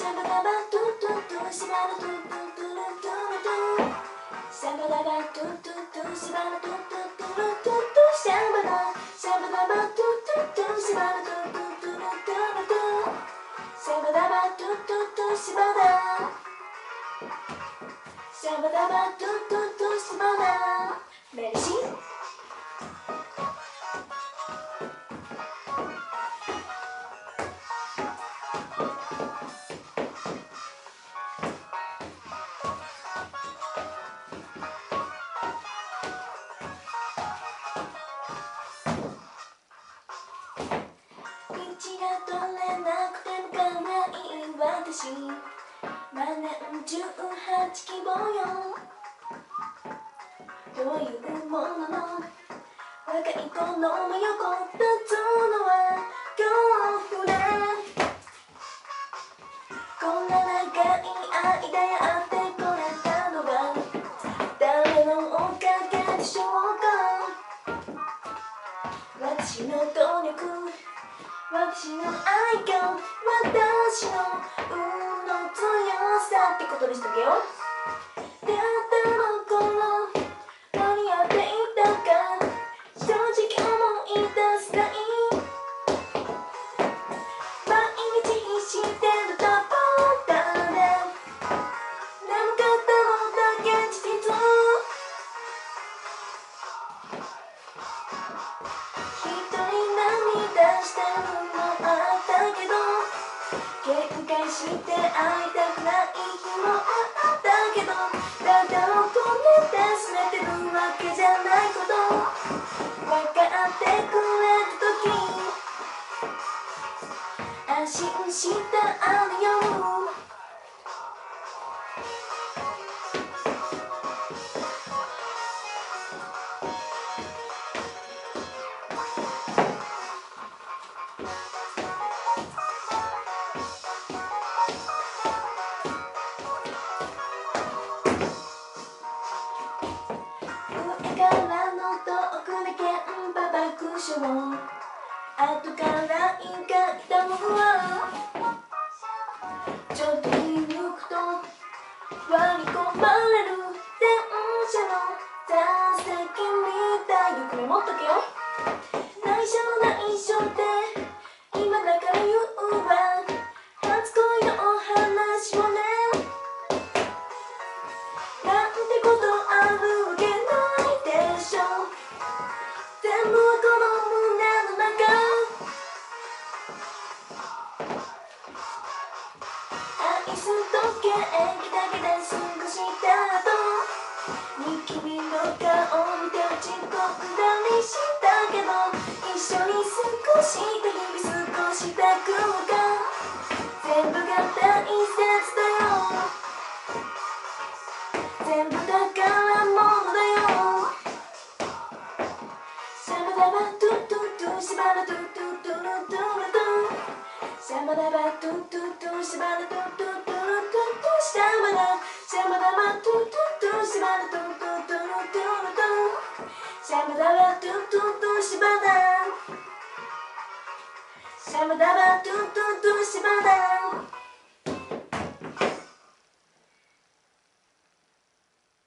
シャバダバトゥトゥトゥシバラトゥトゥトゥルトゥルトゥシャバダバトゥトゥトゥシバラトゥトゥトゥルトゥトゥ取れなくても可愛い私万年18希望よどういうものの若い子の真横立つのは私の愛が私の運の強さってことにしとけよ。安心したあるよ。上からの遠くで現場爆笑。後からちょっと。愛す時計だけで過ごした後ニキビの顔見て落ち込んだりしたけど一緒に過ごした日々過ごした空間全部が大切だよ全部だよシャバダバトゥトゥトゥシャバダバトゥトゥトゥシバラトゥトゥトゥルトゥルトゥシャバダバトゥトゥトゥシバラトゥトゥセムダバトゥルトゥルト